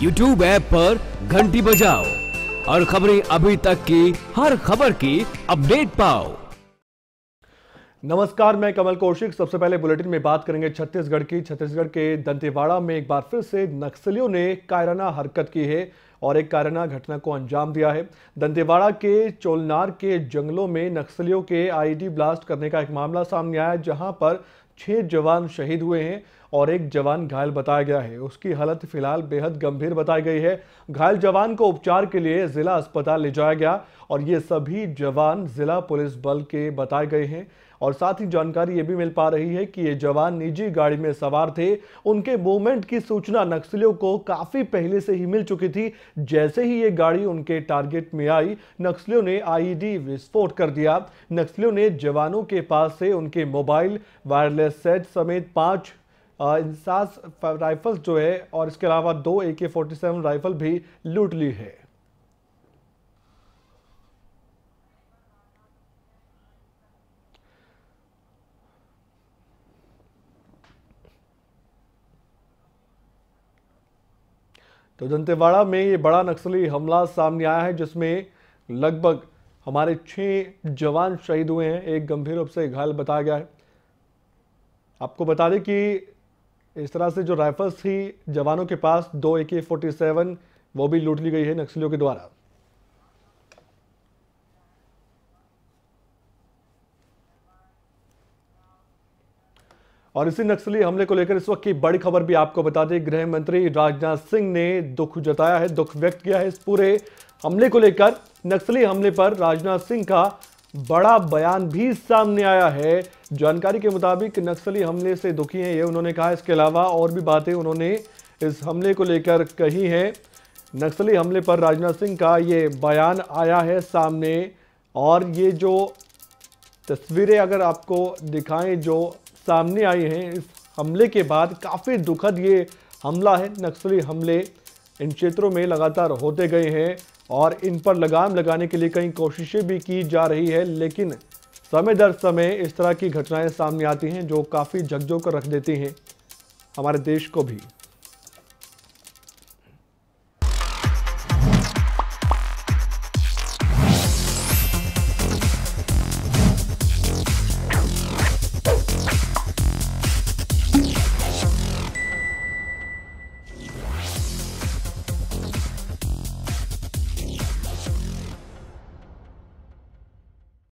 YouTube app पर घंटी बजाओ और खबरें अभी तक की, हर खबर की अपडेट पाओ। नमस्कार, मैं कमल कौशिक। सबसे पहले बुलेटिन में बात करेंगे छत्तीसगढ़ की। छत्तीसगढ़ के दंतेवाड़ा में एक बार फिर से नक्सलियों ने कायराना हरकत की है और एक कायराना घटना को अंजाम दिया है। दंतेवाड़ा के चोलनार के जंगलों में नक्सलियों के आईडी ब्लास्ट करने का एक मामला सामने आया, जहाँ पर छह जवान शहीद हुए हैं और एक जवान घायल बताया गया है। उसकी हालत फ़िलहाल बेहद गंभीर बताई गई है। घायल जवान को उपचार के लिए जिला अस्पताल ले जाया गया और ये सभी जवान जिला पुलिस बल के बताए गए हैं। और साथ ही जानकारी ये भी मिल पा रही है कि ये जवान निजी गाड़ी में सवार थे। उनके मूवमेंट की सूचना नक्सलियों को काफ़ी पहले से ही मिल चुकी थी। जैसे ही ये गाड़ी उनके टारगेट में आई, नक्सलियों ने आईडी विस्फोट कर दिया। नक्सलियों ने जवानों के पास से उनके मोबाइल, वायरलेस सेट समेत पाँच इंसास राइफल्स जो है, और इसके अलावा दो ए के फोर्टी सेवन राइफल भी लूट ली है। तो दंतेवाड़ा में ये बड़ा नक्सली हमला सामने आया है, जिसमें लगभग हमारे छह जवान शहीद हुए हैं। एक गंभीर रूप से घायल बताया गया है। आपको बता दें कि इस तरह से जो राइफल्स थी, जवानों के पास दो ए के फोर्टी सेवन वो भी लूट ली गई है नक्सलियों के द्वारा। और इसी नक्सली हमले को लेकर इस वक्त की बड़ी खबर भी आपको बता दें गृह मंत्री राजनाथ सिंह ने दुख जताया है, दुख व्यक्त किया है इस पूरे हमले को लेकर। नक्सली हमले पर राजनाथ सिंह का बड़ा बयान भी सामने आया है। जानकारी के मुताबिक नक्सली हमले से दुखी हैं, ये उन्होंने कहा। इसके अलावा और भी बातें उन्होंने इस हमले को लेकर कही हैं। नक्सली हमले पर राजनाथ सिंह का ये बयान आया है सामने। और ये जो तस्वीरें अगर आपको दिखाएँ, जो सामने आई हैं, इस हमले के बाद काफ़ी दुखद ये हमला है। नक्सली हमले इन क्षेत्रों में लगातार होते गए हैं और इन पर लगाम लगाने के लिए कई कोशिशें भी की जा रही है, लेकिन समय दर समय इस तरह की घटनाएँ सामने आती हैं जो काफ़ी झकझोर कर रख देती हैं। हमारे देश को भी।